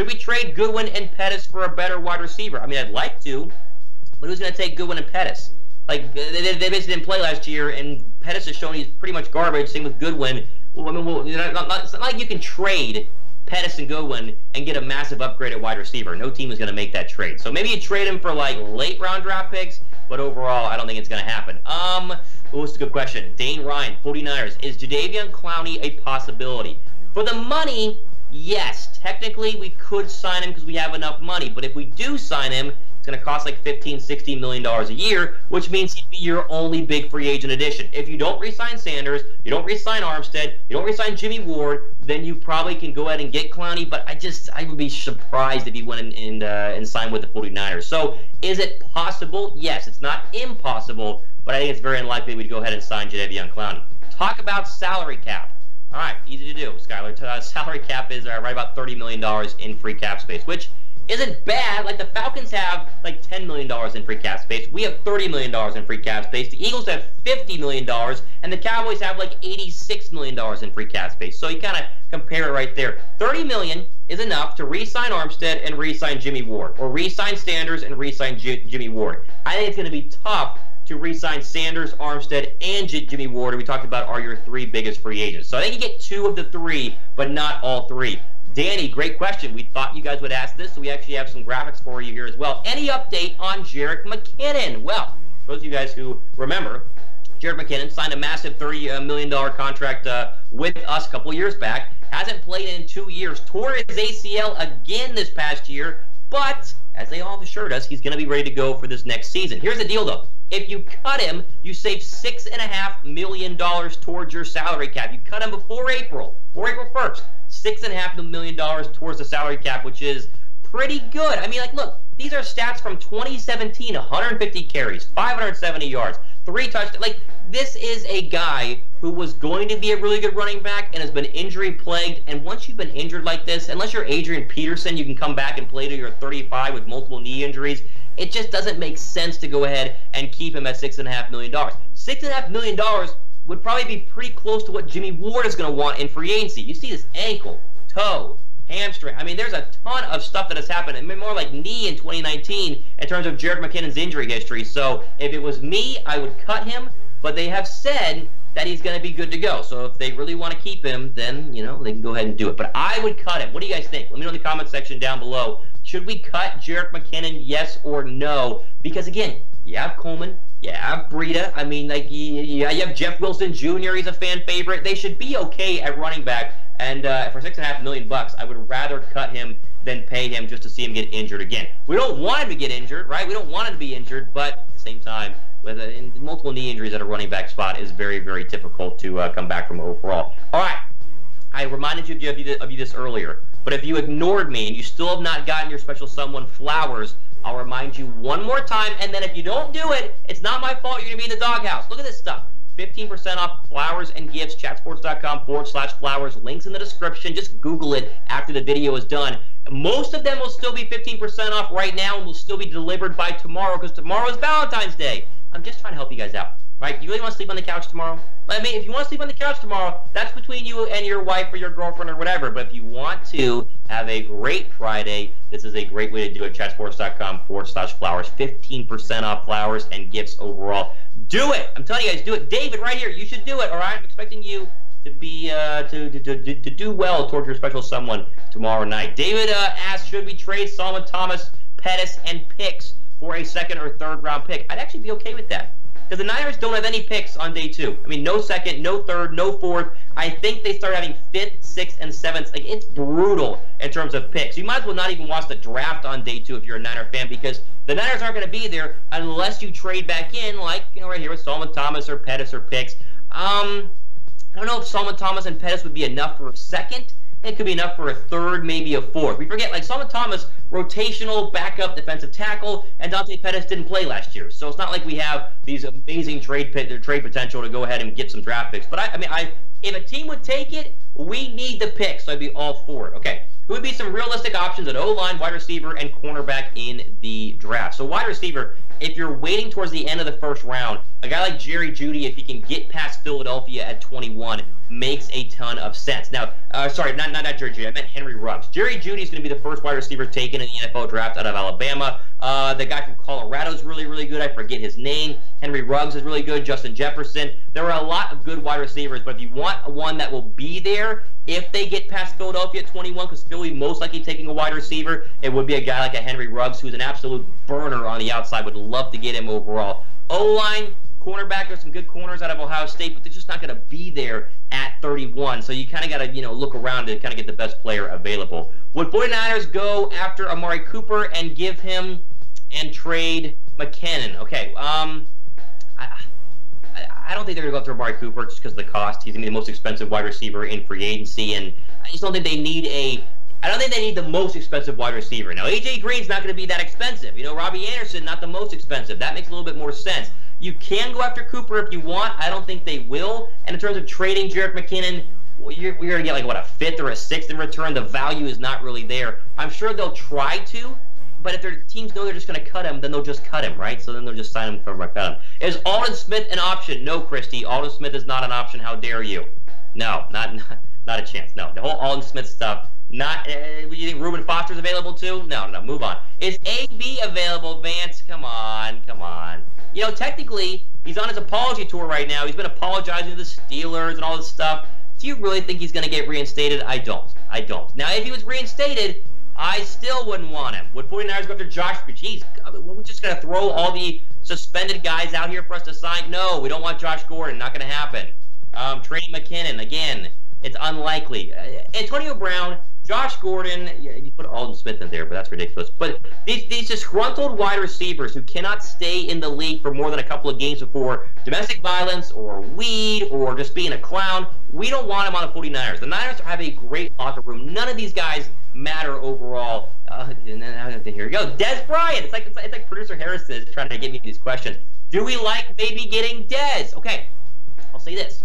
Should we trade Goodwin and Pettis for a better wide receiver? I mean, I'd like to, but who's going to take Goodwin and Pettis? Like they, they basically didn't play last year, and Pettis has shown he's pretty much garbage. Same with Goodwin. Well, I mean, well, not, not, it's not like you can trade Pettis and Goodwin and get a massive upgrade at wide receiver. No team is going to make that trade. So maybe you trade him for like late round draft picks, but overall, I don't think it's going to happen. Um, what was a good question? Dane Ryan, 49ers. Is Jadeveon Clowney a possibility? For the money, yes. Technically, we could sign him because we have enough money. But if we do sign him, it's going to cost like 15, 16 million dollars a year, which means he'd be your only big free agent addition. If you don't re-sign Sanders, you don't re-sign Armstead, you don't re-sign Jimmy Ward, then you probably can go ahead and get Clowney. But I just I would be surprised if he went and and, uh, and signed with the 49ers. So is it possible? Yes, it's not impossible, but I think it's very unlikely we'd go ahead and sign Jadeveon Clowney. Talk about salary cap. All right, easy to do, Skyler. Uh, salary cap is uh, right about $30 million in free cap space, which isn't bad. Like the Falcons have like $10 million in free cap space. We have $30 million in free cap space. The Eagles have $50 million, and the Cowboys have like $86 million in free cap space. So you kind of compare it right there. 30 million is enough to re-sign Armstead and re-sign Jimmy Ward, or re-sign Sanders and re-sign J- Jimmy Ward. I think it's going to be tough to re-sign Sanders, Armstead, and Jimmy Ward. We talked about are your three biggest free agents. So I think you get two of the three, but not all three. Danny, great question. We thought you guys would ask this, so we actually have some graphics for you here as well. Any update on Jerick McKinnon? Well, those of you guys who remember, Jerick McKinnon signed a massive $30 uh, contract uh, with us a couple years back. Hasn't played in two years. Tore his ACL again this past year, but as they all assured us, he's going to be ready to go for this next season. Here's the deal, though. If you cut him, you save six and a half million dollars towards your salary cap. You cut him before April, before April 1st. Six and a half million dollars towards the salary cap, which is pretty good. I mean, like, look, these are stats from 2017: 150 carries, 570 yards, three touchdowns. Like, this is a guy who was going to be a really good running back and has been injury plagued. And once you've been injured like this, unless you're Adrian Peterson, you can come back and play to your 35 with multiple knee injuries. It just doesn't make sense to go ahead and keep him at six and a half million dollars. Six and a half million dollars would probably be pretty close to what Jimmy Ward is going to want in free agency. You see this ankle, toe, hamstring. I mean, there's a ton of stuff that has happened. I mean, more like knee in 2019 in terms of Jerick McKinnon's injury history. So if it was me, I would cut him. But they have said that he's going to be good to go. So if they really want to keep him, then, you know, they can go ahead and do it. But I would cut him. What do you guys think? Let me know in the comment section down below. Should we cut Jerick McKinnon, yes or no? Because, again, you have Coleman, you have Breida. I mean, like, yeah, you have Jeff Wilson Jr. He's a fan favorite. They should be okay at running back. And uh, for six and a half million bucks, I would rather cut him than pay him just to see him get injured again. We don't want him to get injured, right? We don't want him to be injured, but at the same time, with multiple knee injuries at a running back spot is very, very difficult to uh, come back from overall. All right, I reminded you of, you of you this earlier, but if you ignored me and you still have not gotten your special someone flowers, I'll remind you one more time, and then if you don't do it, it's not my fault. You're going to be in the doghouse. Look at this stuff. 15% off flowers and gifts, chatsports.com forward slash flowers. Links in the description. Just Google it after the video is done. Most of them will still be 15% off right now and will still be delivered by tomorrow because tomorrow is Valentine's Day. I'm just trying to help you guys out. Right? You really want to sleep on the couch tomorrow? I mean, if you want to sleep on the couch tomorrow, that's between you and your wife or your girlfriend or whatever. But if you want to have a great Friday, this is a great way to do it. Chatsports.com forward slash flowers. 15% off flowers and gifts overall. Do it! I'm telling you guys, do it. David, right here, you should do it, all right? I'm expecting you to be uh, to, to, to, to do well towards your special someone tomorrow night. David uh, asked, should we trade Solomon Thomas, Pettis, and picks for a second or third round pick? I'd actually be okay with that. Because the Niners don't have any picks on day two. I mean, no second, no third, no fourth. I think they start having fifth, sixth, and seventh. Like it's brutal in terms of picks. You might as well not even watch the draft on day two if you're a Niner fan because the Niners aren't going to be there unless you trade back in, like you know, right here with Solomon Thomas or Pettis or picks. Um, I don't know if Solomon Thomas and Pettis would be enough for a second. It could be enough for a third, maybe a fourth. We forget, like Solomon Thomas, rotational backup defensive tackle, and Dante Pettis didn't play last year, so it's not like we have these amazing trade pit, trade potential to go ahead and get some draft picks. But I, I mean, I if a team would take it, we need the picks, so I'd be all for it. Okay, who would be some realistic options at O line, wide receiver, and cornerback in the draft? So wide receiver, if you're waiting towards the end of the first round, a guy like Jerry Jeudy, if he can get past Philadelphia at 21, makes a ton of sense. Now, uh, sorry, not, not, not Jerry Jeudy. I meant Henry Ruggs. Jerry Jeudy is going to be the first wide receiver taken in the NFL draft out of Alabama. Uh, the guy from Colorado is really, really good. I forget his name. Henry Ruggs is really good. Justin Jefferson. There are a lot of good wide receivers, but if you want one that will be there if they get past Philadelphia at 21, because Philly most likely taking a wide receiver, it would be a guy like a Henry Ruggs, who's an absolute burner on the outside. Would love to get him overall. O line, cornerback. There's some good corners out of Ohio State, but they're just not going to be there at 31. So you kind of got to, you know, look around to kind of get the best player available. Would 49ers go after Amari Cooper and give him and trade McKinnon? Okay. Um, I, I don't think they're going to go after Amari Cooper just because of the cost. He's going to be the most expensive wide receiver in free agency, and I just don't think they need a I don't think they need the most expensive wide receiver. Now, AJ Green's not going to be that expensive. You know, Robbie Anderson, not the most expensive. That makes a little bit more sense. You can go after Cooper if you want. I don't think they will. And in terms of trading Jerick McKinnon, you're going to get like, what, a fifth or a sixth in return? The value is not really there. I'm sure they'll try to, but if their teams know they're just going to cut him, then they'll just cut him, right? So then they'll just sign him for cut him. Is Aldon Smith an option? No, Christy. Aldon Smith is not an option. How dare you? No, not not, not a chance. No, the whole Aldon Smith stuff. Not. Uh, you think Reuben Foster's available too? No, no, no. Move on. Is AB available, Vance? Come on, come on. You know, technically, he's on his apology tour right now. He's been apologizing to the Steelers and all this stuff. Do you really think he's going to get reinstated? I don't. I don't. Now, if he was reinstated, I still wouldn't want him. Would 49ers go after Josh? Jeez, we're just going to throw all the suspended guys out here for us to sign? No, we don't want Josh Gordon. Not going to happen. Um, Trey McKinnon, again, it's unlikely. Uh, Antonio Brown Josh Gordon, yeah, you put Aldon Smith in there, but that's ridiculous. But these, these disgruntled wide receivers who cannot stay in the league for more than a couple of games before domestic violence or weed or just being a clown, we don't want them on the 49ers. The Niners have a great locker room. None of these guys matter overall. Uh, then, here we go. Dez Bryant. It's like, it's like, it's like producer Harris is trying to get me these questions. Do we like maybe getting Dez? Okay, I'll say this.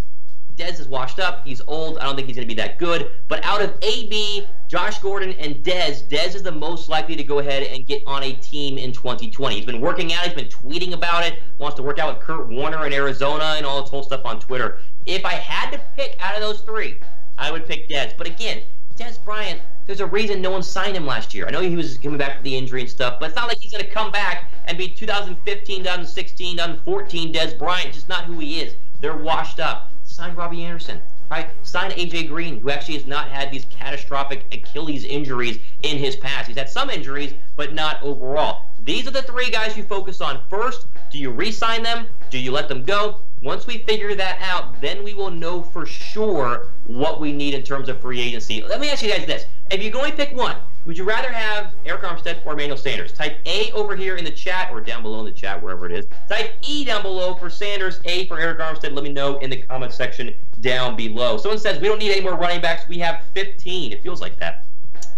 Dez is washed up. He's old. I don't think he's going to be that good. But out of AB, Josh Gordon, and Dez, Dez is the most likely to go ahead and get on a team in 2020. He's been working out. He's been tweeting about it. Wants to work out with Kurt Warner in Arizona and all this whole stuff on Twitter. If I had to pick out of those three, I would pick Dez. But again, Dez Bryant, there's a reason no one signed him last year. I know he was coming back from the injury and stuff, but it's not like he's going to come back and be 2015, 2016, 2014 Dez Bryant. Just not who he is. They're washed up sign Robbie Anderson, right? Sign AJ Green, who actually has not had these catastrophic Achilles injuries in his past. He's had some injuries, but not overall. These are the three guys you focus on first. Do you re-sign them? Do you let them go? Once we figure that out, then we will know for sure what we need in terms of free agency. Let me ask you guys this. If you can only pick one, would you rather have Arik Armstead or Emmanuel Sanders? Type A over here in the chat or down below in the chat, wherever it is. Type E down below for Sanders, A for Arik Armstead. Let me know in the comment section down below. Someone says, we don't need any more running backs. We have 15. It feels like that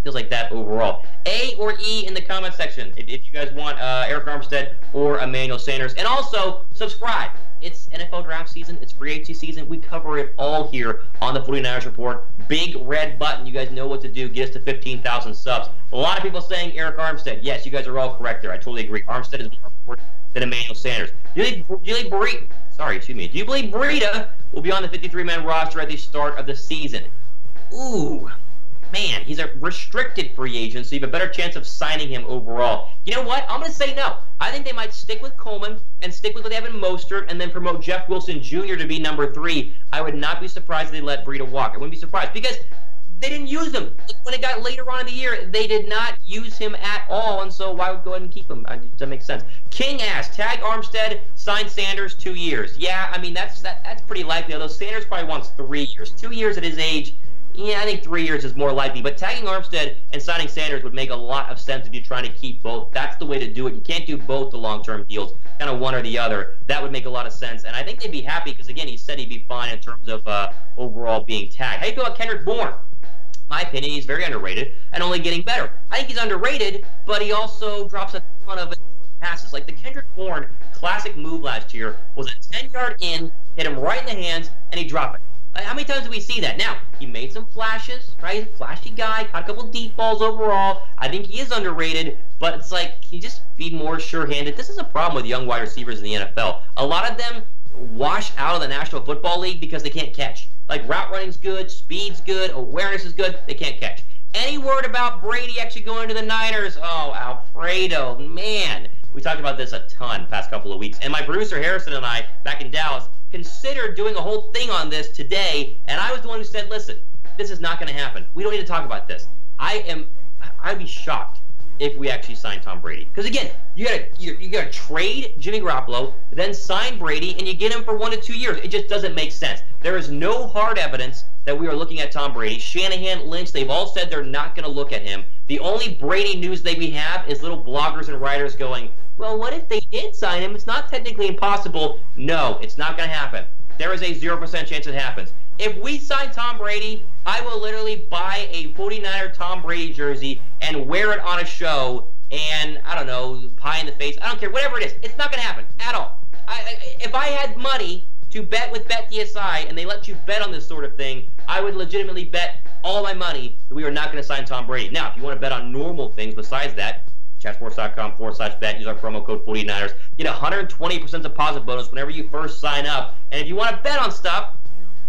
feels like that overall. A or E in the comment section if, if you guys want uh, Arik Armstead or Emmanuel Sanders. And also, subscribe. It's NFL draft season. It's free agency season. We cover it all here on the 49ers Report. Big red button. You guys know what to do. Get us to 15,000 subs. A lot of people saying Arik Armstead. Yes, you guys are all correct there. I totally agree. Armstead is more important than Emmanuel Sanders. Do you, think Breida, sorry, excuse me. Do you believe Breida will be on the 53-man roster at the start of the season? Ooh, man, he's a restricted free agent, so you have a better chance of signing him overall. You know what? I'm going to say no. I think they might stick with Coleman and stick with Evan Mostert and then promote Jeff Wilson Jr. to be number three. I would not be surprised if they let Breida walk. I wouldn't be surprised because they didn't use him. When it got later on in the year, they did not use him at all, and so why would go ahead and keep him? That makes sense. King asked, tag Armstead, sign Sanders two years. Yeah, I mean, that's that, that's pretty likely, although Sanders probably wants three years. Two years at his age yeah, I think three years is more likely. But tagging Armstead and signing Sanders would make a lot of sense if you're trying to keep both. That's the way to do it. You can't do both the long-term deals, kind of one or the other. That would make a lot of sense. And I think they'd be happy because, again, he said he'd be fine in terms of uh, overall being tagged. How you feel about Kendrick Bourne? my opinion, he's very underrated and only getting better. I think he's underrated, but he also drops a ton of passes. Like the Kendrick Bourne classic move last year was a 10 yard in, hit him right in the hands, and he dropped it. How many times do we see that? Now, he made some flashes, right? He's a flashy guy, caught a couple deep balls overall. I think he is underrated, but it's like, you just be more sure-handed? This is a problem with young wide receivers in the NFL. A lot of them wash out of the National Football League because they can't catch. Like, route running's good, speed's good, awareness is good, they can't catch. Any word about Brady actually going to the Niners? Oh, Alfredo, man. We talked about this a ton past couple of weeks. And my producer Harrison and I, back in Dallas, considered doing a whole thing on this today, and I was the one who said, listen, this is not going to happen. We don't need to talk about this. I am, I'd be shocked if we actually sign Tom Brady. Because again, you gotta you, you, gotta trade Jimmy Garoppolo, then sign Brady, and you get him for one to two years. It just doesn't make sense. There is no hard evidence that we are looking at Tom Brady. Shanahan, Lynch, they've all said they're not going to look at him. The only Brady news that we have is little bloggers and writers going, well, what if they did sign him? It's not technically impossible. No, it's not going to happen. There is a 0% chance it happens. If we sign Tom Brady, I will literally buy a 49er Tom Brady jersey and wear it on a show and, I don't know, pie in the face. I don't care, whatever it is. It's not going to happen at all. I, I, if I had money to bet with BetDSI and they let you bet on this sort of thing, I would legitimately bet all my money that we are not going to sign Tom Brady. Now, if you want to bet on normal things besides that, chatsports.com forward slash bet. Use our promo code 49ers. Get 120% deposit bonus whenever you first sign up. And if you want to bet on stuff,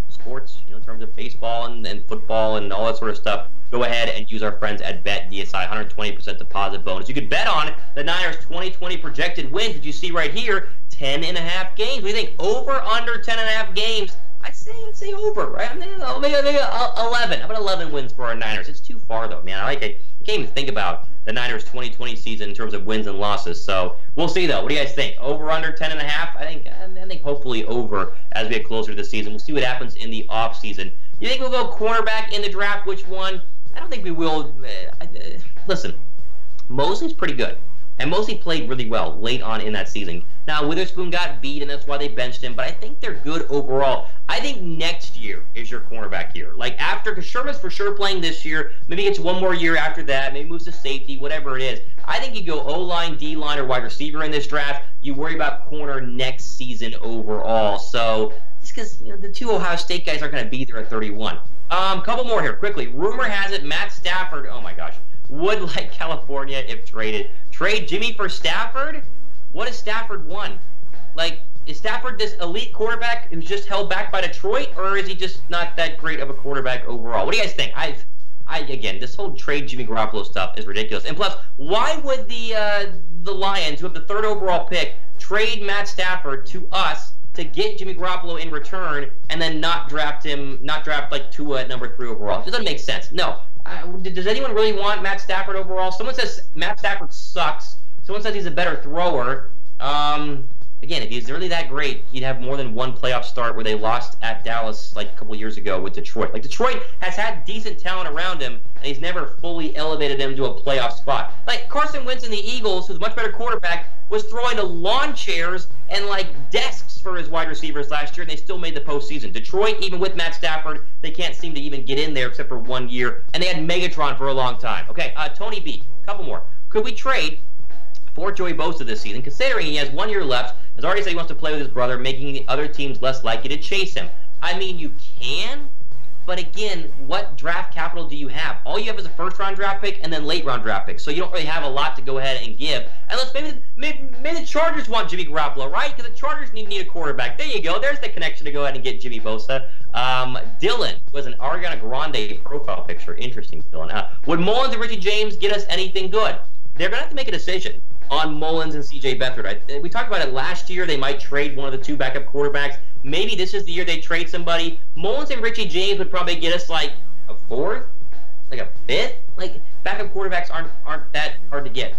sports, you know, in terms of baseball and, and football and all that sort of stuff, go ahead and use our friends at BetDSI. 120% deposit bonus. You could bet on the Niners 2020 projected wins that you see right here, 10 and a half games. We think over under 10 and a half games. I'd say say over, right? I mean, maybe, maybe uh, 11. How about 11 wins for our Niners? It's too far though, man. I like it. Can't even think about the Niners 2020 season in terms of wins and losses. So we'll see though. What do you guys think? Over under 10 and a half? I think I think hopefully over as we get closer to the season. We'll see what happens in the off season. You think we'll go cornerback in the draft? Which one? I don't think we will. Uh, listen, Mosley's pretty good. And Mosley played really well late on in that season. Now, Witherspoon got beat, and that's why they benched him, but I think they're good overall. I think next year is your cornerback year. Like, after, because Sherman's for sure playing this year. Maybe gets one more year after that. Maybe moves to safety, whatever it is. I think you go O line, D line, or wide receiver in this draft. You worry about corner next season overall. So, just because you know, the two Ohio State guys aren't going to be there at 31. Um, couple more here, quickly. Rumor has it Matt Stafford, oh my gosh, would like California if traded. Trade Jimmy for Stafford? What has Stafford won? Like, is Stafford this elite quarterback who's just held back by Detroit, or is he just not that great of a quarterback overall? What do you guys think? I've, I again, this whole trade Jimmy Garoppolo stuff is ridiculous. And plus, why would the uh, the Lions, who have the third overall pick, trade Matt Stafford to us to get Jimmy Garoppolo in return, and then not draft him, not draft like Tua at number three overall? It doesn't make sense. No, does anyone really want Matt Stafford overall? Someone says Matt Stafford sucks. Someone says he's a better thrower. Um, again, if he's really that great, he'd have more than one playoff start where they lost at Dallas like a couple years ago with Detroit. Like Detroit has had decent talent around him, and he's never fully elevated them to a playoff spot. Like Carson Wentz and the Eagles, who's a much better quarterback, was throwing to lawn chairs and like desks for his wide receivers last year, and they still made the postseason. Detroit, even with Matt Stafford, they can't seem to even get in there except for one year, and they had Megatron for a long time. Okay, uh, Tony B, couple more. Could we trade for Joey Bosa this season, considering he has one year left, has already said he wants to play with his brother, making the other teams less likely to chase him? I mean, you can, but again, what draft capital do you have? All you have is a first round draft pick and then late round draft pick. So you don't really have a lot to go ahead and give. Unless maybe maybe, maybe the Chargers want Jimmy Garoppolo, right? Because the Chargers need, need a quarterback. There you go. There's the connection to go ahead and get Jimmy Bosa. Um, Dylan was an Ariana Grande profile picture. Interesting, Dylan. Uh, would Mullens and Richie James get us anything good? They're going to have to make a decision on Mullens and CJ Beathard. I, we talked about it last year. They might trade one of the two backup quarterbacks. Maybe this is the year they trade somebody. Mullens and Richie James would probably get us like a fourth, like a fifth. Like backup quarterbacks aren't aren't that hard to get.